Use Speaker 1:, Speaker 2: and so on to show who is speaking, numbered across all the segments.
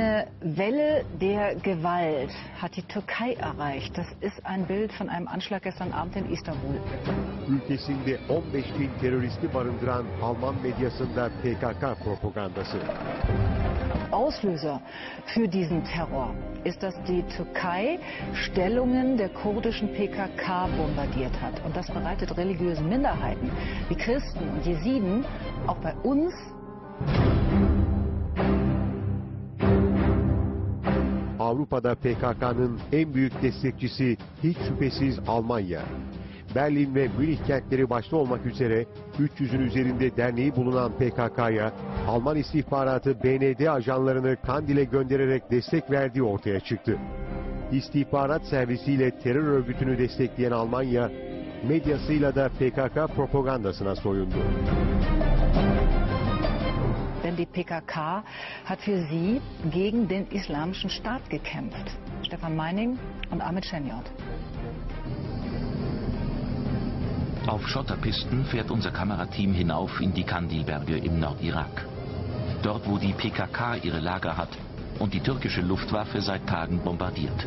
Speaker 1: Eine Welle der Gewalt hat die Türkei erreicht. Das ist ein Bild von einem Anschlag gestern Abend in Istanbul.
Speaker 2: Ülkesinde 15 bin teröristi barındıran Alman medyasında PKK propagandası.
Speaker 1: Auslöser für diesen Terror ist, dass die Türkei Stellungen der kurdischen PKK bombardiert hat. Und das bereitet religiösen Minderheiten wie Christen und Jesiden auch bei uns
Speaker 2: Avrupa'da PKK'nın en büyük destekçisi hiç şüphesiz Almanya. Berlin ve Münih kentleri başta olmak üzere 300'ün üzerinde derneği bulunan PKK'ya Alman istihbaratı BND ajanlarını Kandil'e göndererek destek verdiği ortaya çıktı. İstihbarat servisiyle terör örgütünü destekleyen Almanya, medyasıyla da PKK propagandasına soyundu.
Speaker 1: Denn die PKK hat für sie gegen den islamischen Staat gekämpft. Stefan Meining und Ahmed Shenyot.
Speaker 3: Auf Schotterpisten fährt unser Kamerateam hinauf in die Kandilberge im Nordirak. Dort, wo die PKK ihre Lager hat und die türkische Luftwaffe seit Tagen bombardiert.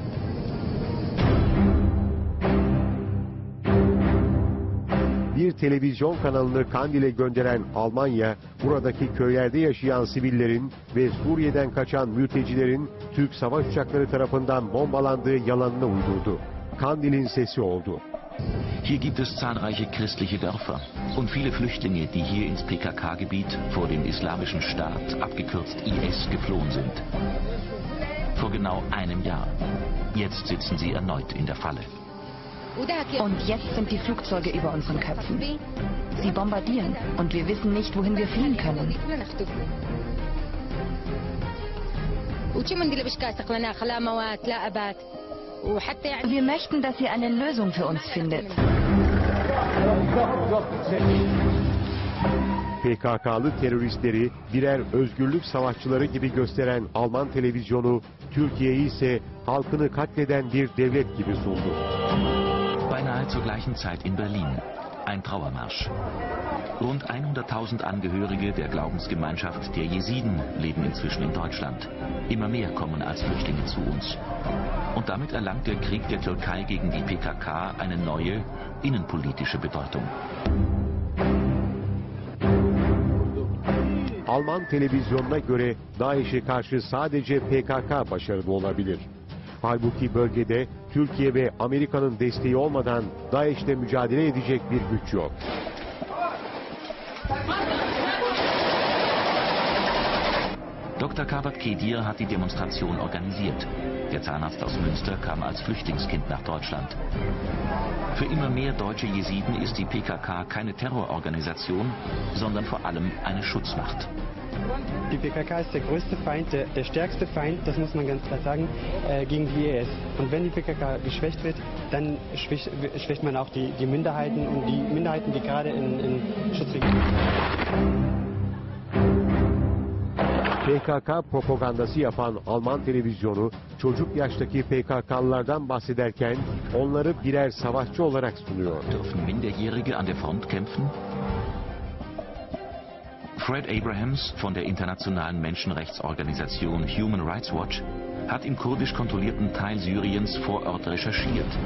Speaker 2: Bir televizyon kanalını Kandil'e gönderen Almanya, buradaki köylerde yaşayan sivillerin ve Suriye'den kaçan mültecilerin Türk savaş uçakları tarafından bombalandığı yalanını uydurdu. Kandil'in sesi oldu.
Speaker 3: Hier gibt es zahlreiche christliche Dörfer und viele Flüchtlinge, die hier ins PKK-Gebiet vor dem Islamischen Staat, abgekürzt IS, geflohen sind. Vor genau einem Jahr. Jetzt sitzen sie erneut in der Falle.
Speaker 4: Und jetzt sind die Flugzeuge über unseren Köpfen. Sie bombardieren und wir wissen nicht, wohin wir fliehen können. Wir möchten, dass ihr eine Lösung für uns findet.
Speaker 2: PKK'lı teröristleri birer özgürlük savaşçıları gibi gösteren Alman televizyonu, Türkiye'yi ise halkını katleden bir devlet gibi sundu.
Speaker 3: Beinahe zur gleichen Zeit in Berlin. Ein Trauermarsch. Rund 100.000 Angehörige der Glaubensgemeinschaft der Jesiden leben inzwischen in Deutschland. Immer mehr kommen als Flüchtlinge zu uns. Und damit erlangt der Krieg der Türkei gegen die PKK eine neue innenpolitische Bedeutung.
Speaker 2: Alman televizyonuna göre DAEŞ'e karşı sadece PKK başarılı olabilir. Halbuki bölgede Türkiye ve Amerika'nın desteği olmadan DAEŞ'le mücadele edecek bir güç yok.
Speaker 3: Dr. Kabat Kedir hat die Demonstration organisiert. Der Zahnarzt aus Münster kam als Flüchtlingskind nach Deutschland. Für immer mehr deutsche Jesiden ist die PKK keine Terrororganisation, sondern vor allem eine Schutzmacht.
Speaker 5: Die PKK ist der größte Feind, der, der stärkste Feind, das muss man ganz klar sagen, äh, gegen die IS. Und wenn die PKK geschwächt wird, dann schwächt, schwächt man auch die, die Minderheiten und die Minderheiten, die gerade in, in Schutzgebieten
Speaker 2: PKK propagandası yapan Alman televizyonu çocuk yaştaki PKK'lılardan bahsederken onları birer savaşçı olarak sunuyor.
Speaker 3: Dürfen Minderjährige an der Front kämpfen? Fred Abrahams von der internationalen Menschenrechtsorganisation Human Rights Watch hat im kurdisch kontrollierten Teil Syriens vor Ort recherchiert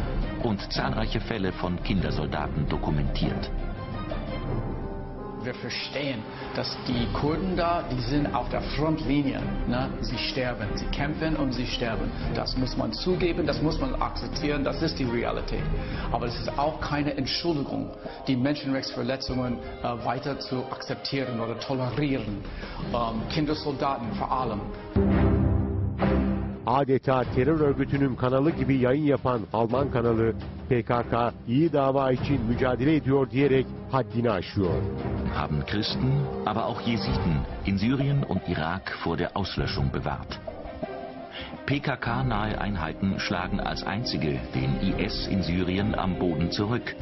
Speaker 3: und zahlreiche Fälle von Kindersoldaten dokumentiert.
Speaker 6: Wir verstehen, dass die Kurden da, die sind auf der Frontlinie. Ne? Sie sterben, sie kämpfen und sie sterben. Das muss man zugeben, das muss man akzeptieren, das ist die Realität. Aber es ist auch keine Entschuldigung, die Menschenrechtsverletzungen äh, weiter zu akzeptieren oder tolerieren. Ähm, Kindersoldaten vor allem.
Speaker 2: Adeta terör örgütünün kanalı gibi yayın yapan Alman kanalı PKK iyi dava için mücadele ediyor diyerek haddini aşıyor.
Speaker 3: Haben Christen, aber auch Jesiden in Syrien und Irak vor der Auslöschung bewahrt. PKK-nahe Einheiten schlagen als einzige den IS in Syrien am Boden zurück.